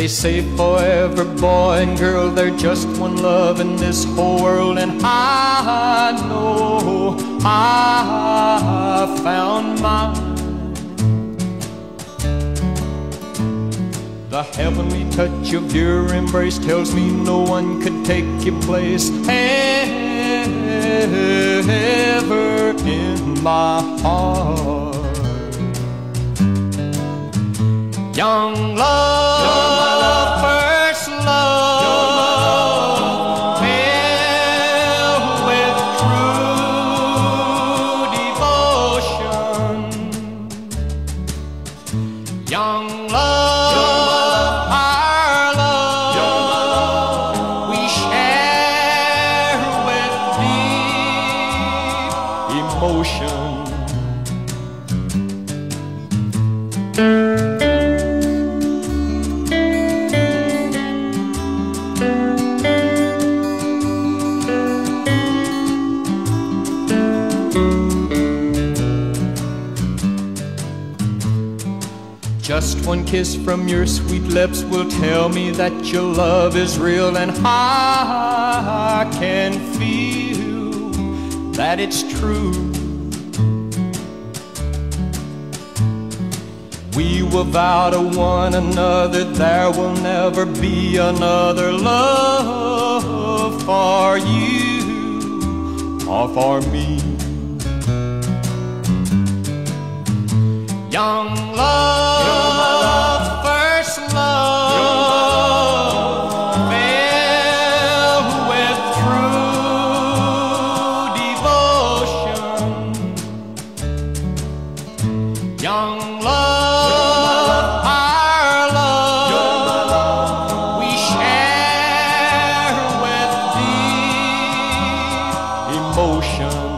They say forever, boy and girl, they're just one love in this whole world, and I know I found mine. The heavenly touch of your embrace tells me no one could take your place ever in my heart. Young love, emotion. Just one kiss from your sweet lips will tell me that your love is real, and I can feel that it's true. We will vow to one another there will never be another love for you or for me. Young love, first love, filled with true devotion. Young love. ocean.